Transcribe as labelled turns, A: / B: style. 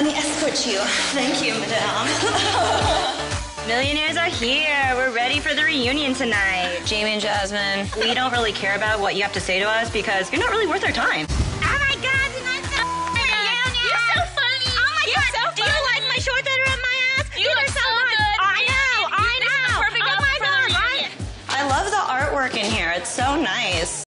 A: let me escort you. Thank you, madame.
B: Millionaires are here. We're ready for the reunion tonight.
A: Jamie and Jasmine.
B: We don't really care about what you have to say to us because you're not really worth our time.
C: Oh my god, I'm You're so funny. Oh my
B: You're
C: god,
B: so
C: do you like my shorts that are up my ass?
B: You
C: These are so,
B: so good.
C: I know, I
B: This is
C: know.
B: perfect
C: oh my god,
A: I love the artwork in here. It's so nice.